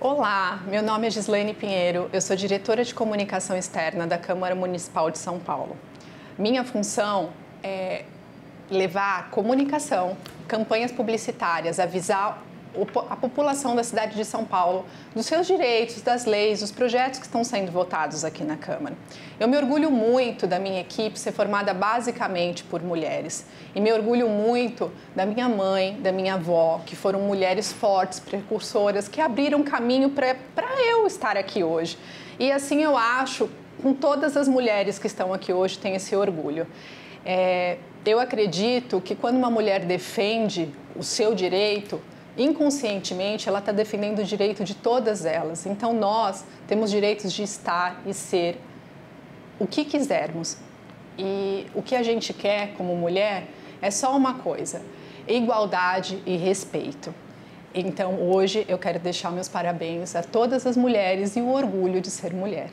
Olá, meu nome é Gislaine Pinheiro, eu sou diretora de comunicação externa da Câmara Municipal de São Paulo. Minha função é levar comunicação, campanhas publicitárias, avisar a população da cidade de São Paulo dos seus direitos, das leis, dos projetos que estão sendo votados aqui na Câmara. Eu me orgulho muito da minha equipe ser formada basicamente por mulheres e me orgulho muito da minha mãe, da minha avó, que foram mulheres fortes, precursoras, que abriram caminho para eu estar aqui hoje. E assim eu acho, com todas as mulheres que estão aqui hoje, tenho esse orgulho. É, eu acredito que quando uma mulher defende o seu direito, inconscientemente ela está defendendo o direito de todas elas. Então nós temos direitos de estar e ser o que quisermos. E o que a gente quer como mulher é só uma coisa: igualdade e respeito. Então hoje eu quero deixar meus parabéns a todas as mulheres e o orgulho de ser mulher.